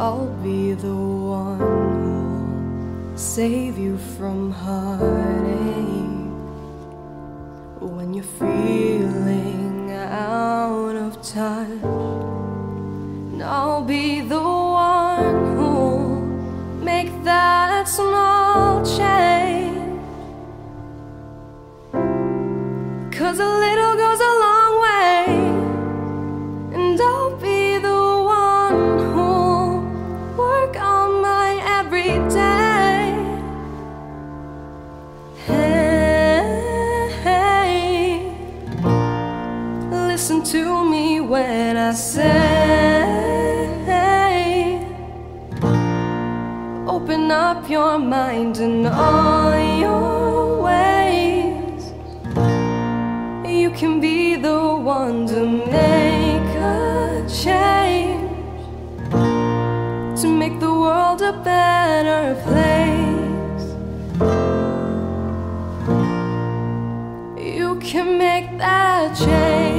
I'll be the one who'll save you from heartache when you're feeling out of touch. And I'll be the listen to me when I say, open up your mind and all your ways. You can be the one to make a change, to make the world a better place. You can make that change.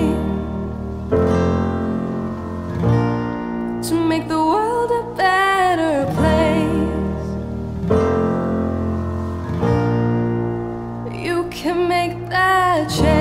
that change.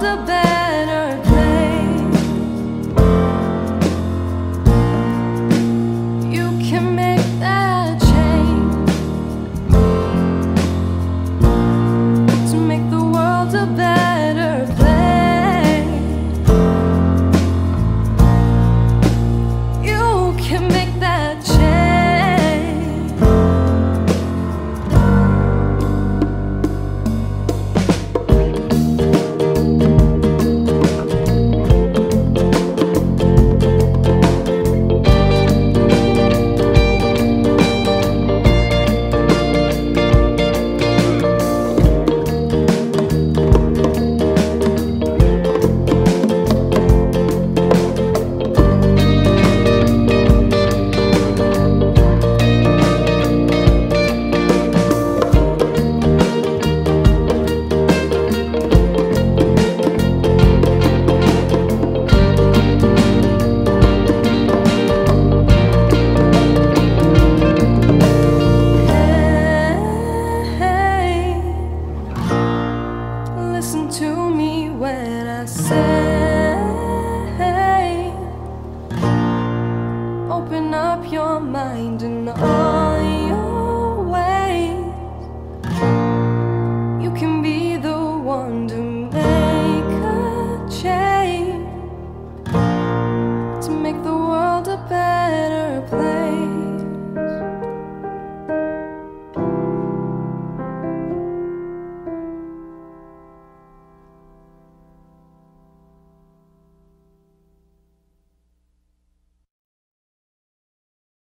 the best. mind and all.